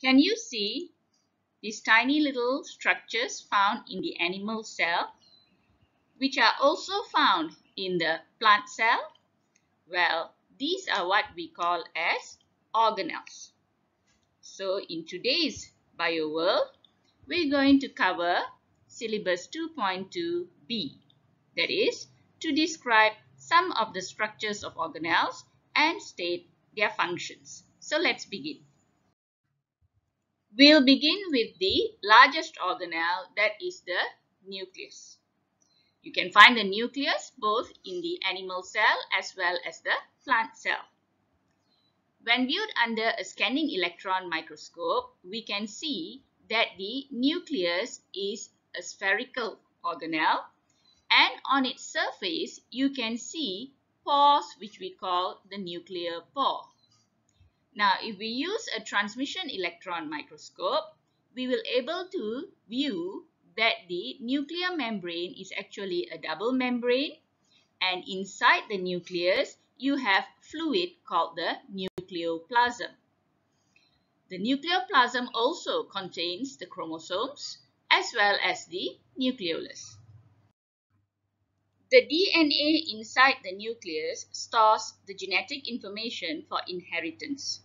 Can you see these tiny little structures found in the animal cell, which are also found in the plant cell? Well, these are what we call as organelles. So in today's Bio World, we're going to cover syllabus 2.2b. That is, to describe some of the structures of organelles and state their functions. So let's begin. We'll begin with the largest organelle that is the nucleus. You can find the nucleus both in the animal cell as well as the plant cell. When viewed under a scanning electron microscope, we can see that the nucleus is a spherical organelle and on its surface you can see pores which we call the nuclear pore. Now, if we use a transmission electron microscope, we will able to view that the nuclear membrane is actually a double membrane and inside the nucleus you have fluid called the nucleoplasm. The nucleoplasm also contains the chromosomes as well as the nucleolus. The DNA inside the nucleus stores the genetic information for inheritance.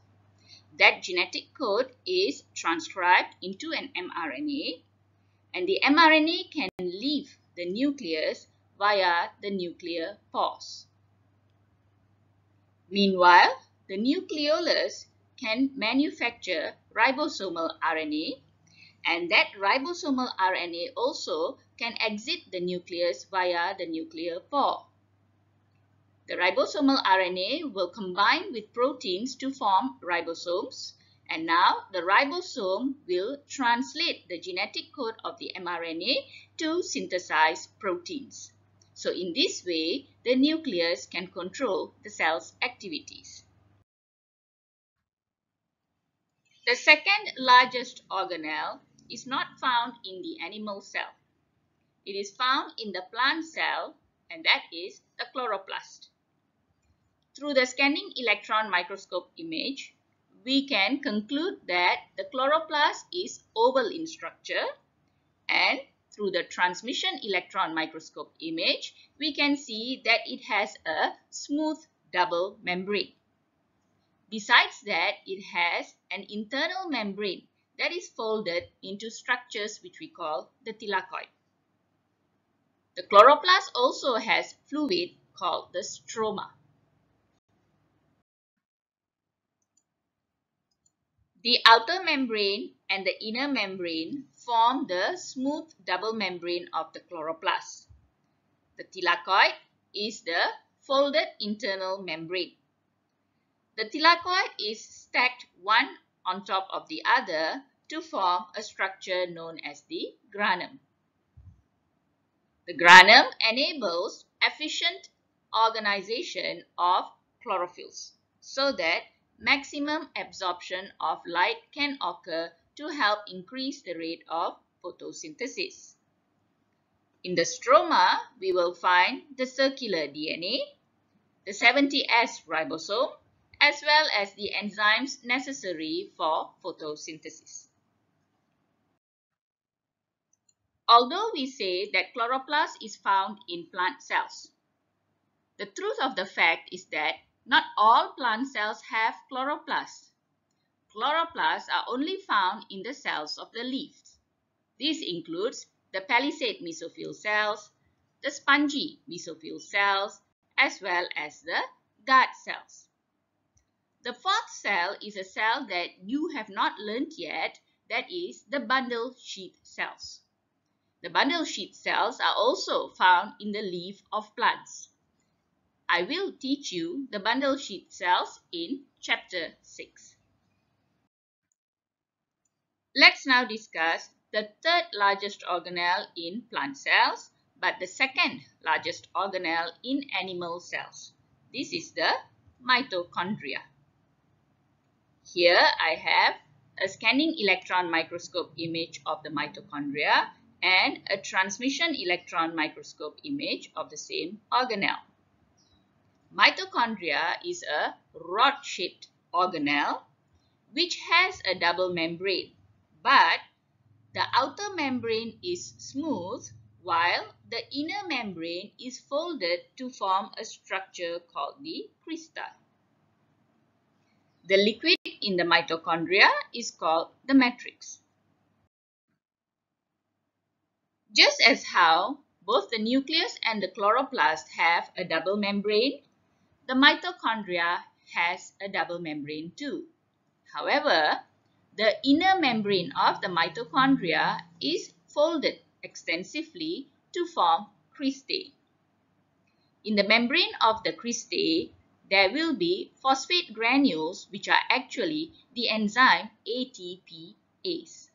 That genetic code is transcribed into an mRNA and the mRNA can leave the nucleus via the nuclear pores. Meanwhile, the nucleolus can manufacture ribosomal RNA and that ribosomal RNA also can exit the nucleus via the nuclear pore. The ribosomal RNA will combine with proteins to form ribosomes and now the ribosome will translate the genetic code of the mRNA to synthesize proteins. So in this way, the nucleus can control the cell's activities. The second largest organelle is not found in the animal cell. It is found in the plant cell and that is the chloroplast. Through the scanning electron microscope image, we can conclude that the chloroplast is oval in structure and through the transmission electron microscope image, we can see that it has a smooth double membrane. Besides that, it has an internal membrane that is folded into structures which we call the thylakoid. The chloroplast also has fluid called the stroma. The outer membrane and the inner membrane form the smooth double membrane of the chloroplast. The thylakoid is the folded internal membrane. The thylakoid is stacked one on top of the other to form a structure known as the granum. The granum enables efficient organization of chlorophylls so that maximum absorption of light can occur to help increase the rate of photosynthesis. In the stroma, we will find the circular DNA, the 70S ribosome, as well as the enzymes necessary for photosynthesis. Although we say that chloroplast is found in plant cells, the truth of the fact is that not all plant cells have chloroplasts. Chloroplasts are only found in the cells of the leaves. This includes the palisade mesophyll cells, the spongy mesophyll cells, as well as the guard cells. The fourth cell is a cell that you have not learned yet, that is the bundle sheath cells. The bundle sheath cells are also found in the leaf of plants. I will teach you the bundle sheath cells in chapter 6. Let's now discuss the third largest organelle in plant cells, but the second largest organelle in animal cells. This is the mitochondria. Here I have a scanning electron microscope image of the mitochondria and a transmission electron microscope image of the same organelle. Mitochondria is a rod-shaped organelle which has a double membrane, but the outer membrane is smooth while the inner membrane is folded to form a structure called the crista. The liquid in the mitochondria is called the matrix. Just as how both the nucleus and the chloroplast have a double membrane, the mitochondria has a double membrane too. However, the inner membrane of the mitochondria is folded extensively to form cristae. In the membrane of the cristae, there will be phosphate granules which are actually the enzyme ATPase.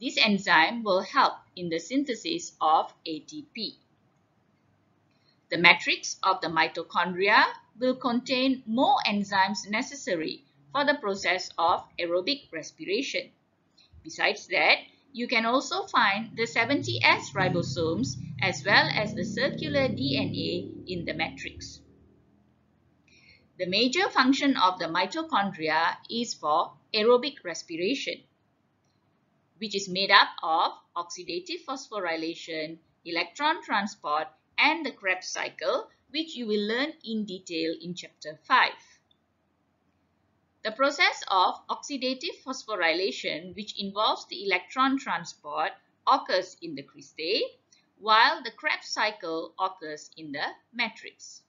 This enzyme will help in the synthesis of ATP. The matrix of the mitochondria will contain more enzymes necessary for the process of aerobic respiration. Besides that, you can also find the 70S ribosomes as well as the circular DNA in the matrix. The major function of the mitochondria is for aerobic respiration, which is made up of oxidative phosphorylation, electron transport, and the Krebs cycle, which you will learn in detail in chapter 5. The process of oxidative phosphorylation, which involves the electron transport, occurs in the cristae, while the Krebs cycle occurs in the matrix.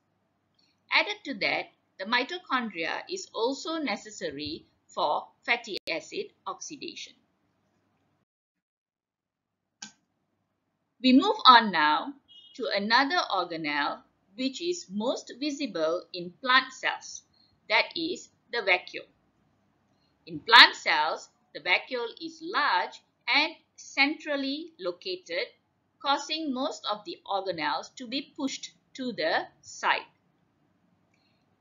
Added to that, the mitochondria is also necessary for fatty acid oxidation. We move on now to another organelle which is most visible in plant cells, that is the vacuole. In plant cells, the vacuole is large and centrally located, causing most of the organelles to be pushed to the side.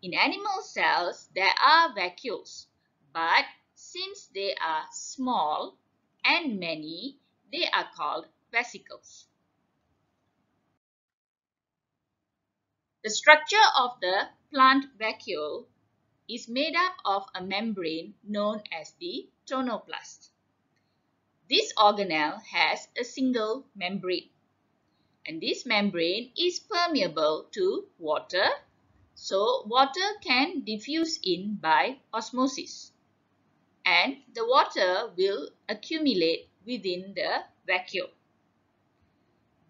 In animal cells, there are vacuoles, but since they are small and many, they are called vesicles. The structure of the plant vacuole is made up of a membrane known as the tonoplast. This organelle has a single membrane and this membrane is permeable to water so water can diffuse in by osmosis and the water will accumulate within the vacuole.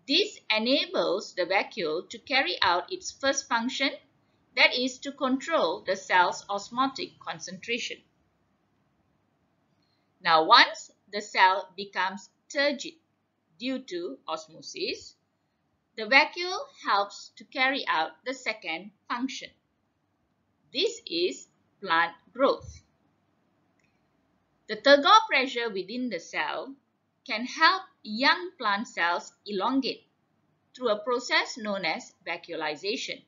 This enables the vacuole to carry out its first function that is to control the cell's osmotic concentration. Now once the cell becomes turgid due to osmosis, the vacuole helps to carry out the second function. This is plant growth. The turgor pressure within the cell can help young plant cells elongate through a process known as vacuolization.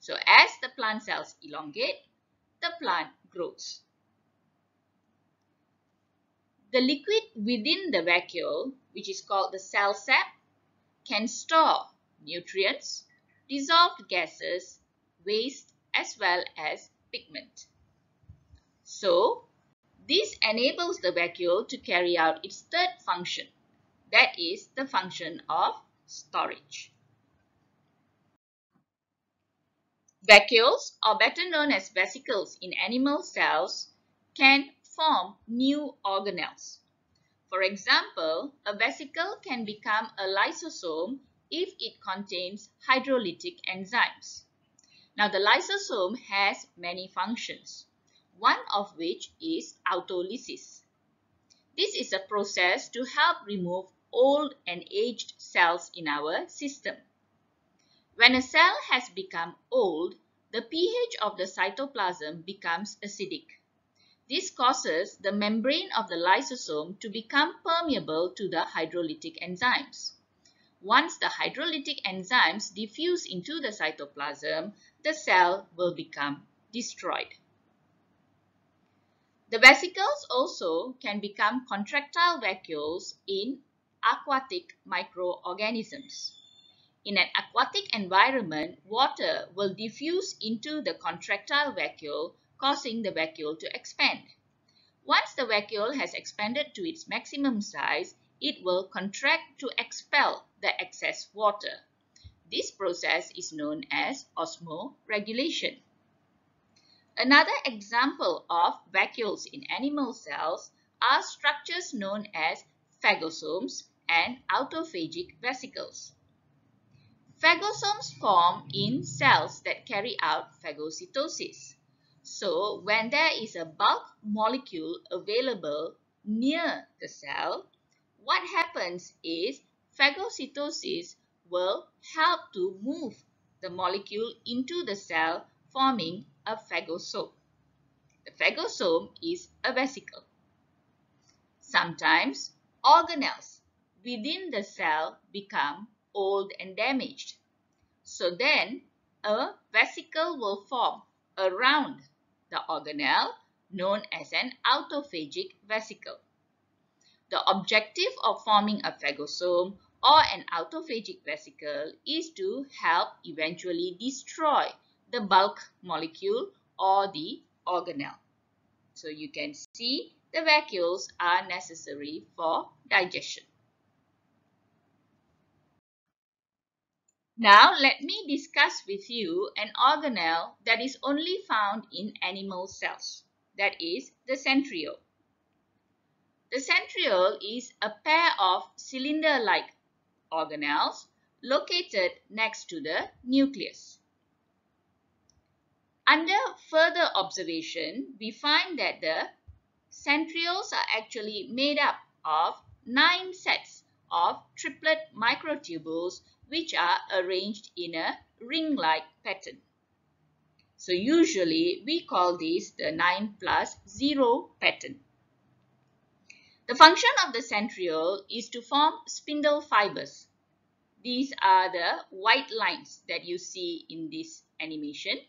So as the plant cells elongate, the plant grows. The liquid within the vacuole, which is called the cell sap, can store nutrients, dissolved gases, waste as well as pigment. So, this enables the vacuole to carry out its third function, that is the function of storage. Vacuoles, or better known as vesicles in animal cells, can form new organelles. For example, a vesicle can become a lysosome if it contains hydrolytic enzymes. Now, the lysosome has many functions, one of which is autolysis. This is a process to help remove old and aged cells in our system. When a cell has become old, the pH of the cytoplasm becomes acidic. This causes the membrane of the lysosome to become permeable to the hydrolytic enzymes. Once the hydrolytic enzymes diffuse into the cytoplasm, the cell will become destroyed. The vesicles also can become contractile vacuoles in aquatic microorganisms. In an aquatic environment, water will diffuse into the contractile vacuole, causing the vacuole to expand. Once the vacuole has expanded to its maximum size, it will contract to expel the excess water. This process is known as osmoregulation. Another example of vacuoles in animal cells are structures known as phagosomes and autophagic vesicles. Phagosomes form in cells that carry out phagocytosis. So, when there is a bulk molecule available near the cell, what happens is phagocytosis will help to move the molecule into the cell forming a phagosome. The phagosome is a vesicle. Sometimes organelles within the cell become old and damaged. So then a vesicle will form around the organelle known as an autophagic vesicle. The objective of forming a phagosome or an autophagic vesicle is to help eventually destroy the bulk molecule or the organelle. So you can see the vacuoles are necessary for digestion. Now let me discuss with you an organelle that is only found in animal cells, that is the centriole. The centriole is a pair of cylinder-like organelles located next to the nucleus. Under further observation, we find that the centrioles are actually made up of nine sets of triplet microtubules which are arranged in a ring-like pattern. So usually we call this the 9 plus 0 pattern. The function of the centriole is to form spindle fibers. These are the white lines that you see in this animation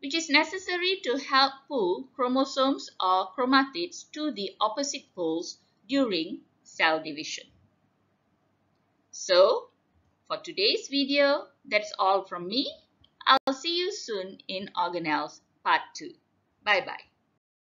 which is necessary to help pull chromosomes or chromatids to the opposite poles during cell division. So, for today's video, that's all from me. I'll see you soon in Organelles Part 2. Bye-bye.